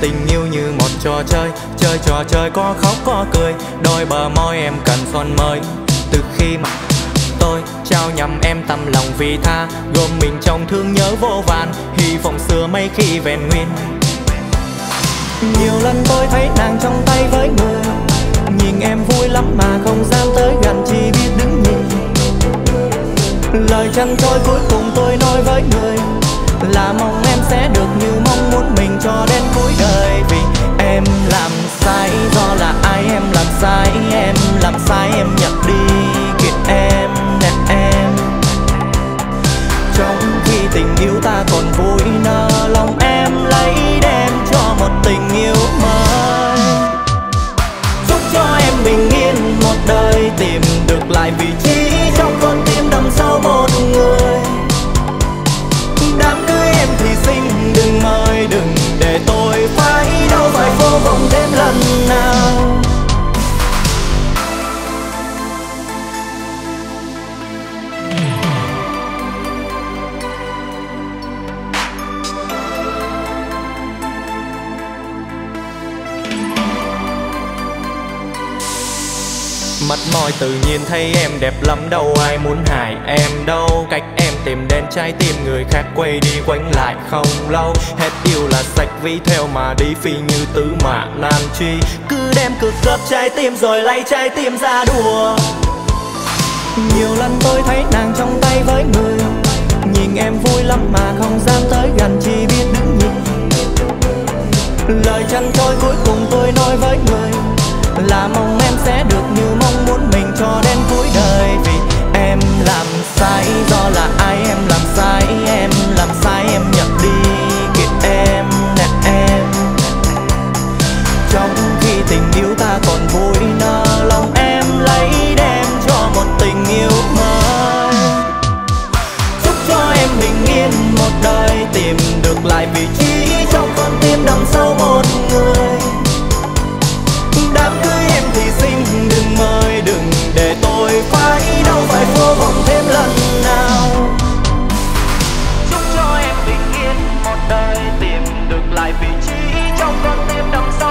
Tình yêu như một trò chơi. Chơi trò chơi, có khóc, có cười. Đôi bờ môi em cần son mới. Từ khi mà tôi trao nhầm em tầm lòng vì tha, gồm mình trong thương nhớ vô vàn. Hy vọng xưa mấy khi vẹn nguyên. Nhiều lần tôi thấy nàng trong tay với người. Nhìn em vui lắm mà không dám tới gần, chỉ biết đứng nhìn. Lời chân tôi cuối cùng tôi nói với người, là mong em sẽ được làm sai em nhận đi kiệt em, nè em? Trong khi tình yêu ta còn vui nở, lòng em lấy đem cho một tình yêu mới. Chúc cho em bình yên một đời, tìm được lại vị trí trong con tim đằng sau một người. Đám cưới em thì xinh, đừng mời, đừng để tôi phải đâu phải vô vọng thêm lần nào Mắt môi, tự nhiên thấy em đẹp lắm, đâu ai muốn hại em đâu. Cách em tìm đến trái tim người khác, quay đi quanh lại không lâu. Hết yêu là sạch ví theo mà đi, phi như tứ mã nan truy Cứ đem cực gấp trái tim rồi lấy trái tim ra đùa. Nhiều lần tôi thấy nàng trong tay với người, Nhìn em vui lắm mà không dám tới gần chỉ biết đứng nhìn. Lời chân tôi cuối cùng tôi nói với người mai tìm được lại vị trí trong con tim đằng sau